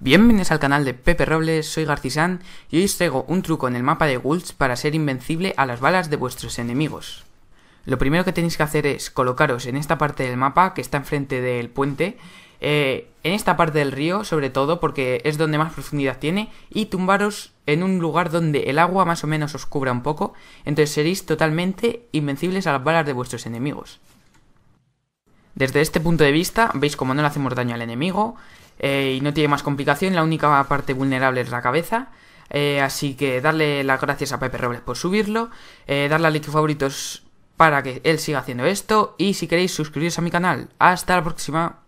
Bienvenidos al canal de Pepe Robles, soy Garcisán y hoy os traigo un truco en el mapa de Gulch para ser invencible a las balas de vuestros enemigos. Lo primero que tenéis que hacer es colocaros en esta parte del mapa que está enfrente del puente, eh, en esta parte del río sobre todo porque es donde más profundidad tiene y tumbaros en un lugar donde el agua más o menos os cubra un poco, entonces seréis totalmente invencibles a las balas de vuestros enemigos. Desde este punto de vista veis como no le hacemos daño al enemigo, eh, y no tiene más complicación, la única parte vulnerable es la cabeza. Eh, así que darle las gracias a Pepe Robles por subirlo, eh, darle a like favoritos para que él siga haciendo esto y si queréis suscribiros a mi canal. Hasta la próxima.